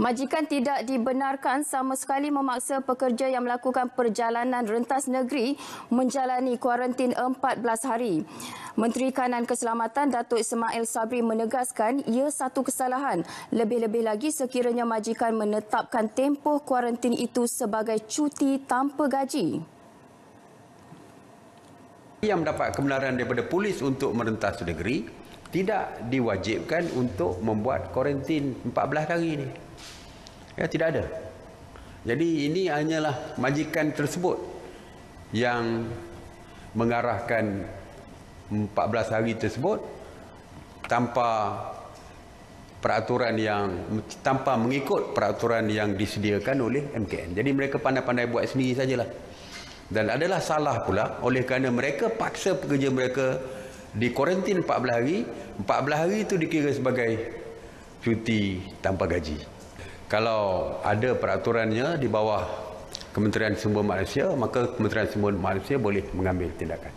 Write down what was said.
Majikan tidak dibenarkan sama sekali memaksa pekerja yang melakukan perjalanan rentas negeri menjalani kuarantin 14 hari. Menteri Kanan Keselamatan Datuk Ismail Sabri menegaskan ia satu kesalahan. Lebih-lebih lagi sekiranya majikan menetapkan tempoh kuarantin itu sebagai cuti tanpa gaji. Yang mendapat kebenaran daripada polis untuk merentas negeri tidak diwajibkan untuk membuat kuarantin 14 hari ini. Ya, tidak ada. Jadi ini hanyalah majikan tersebut yang mengarahkan 14 hari tersebut tanpa peraturan yang tanpa mengikut peraturan yang disediakan oleh MKN. Jadi mereka pandai-pandai buat sendiri sajalah. Dan adalah salah pula oleh kerana mereka paksa pekerja mereka di kuarantin 14 hari, 14 hari itu dikira sebagai cuti tanpa gaji kalau ada peraturannya di bawah Kementerian Sumber Malaysia, maka Kementerian Sumber Malaysia boleh mengambil tindakan.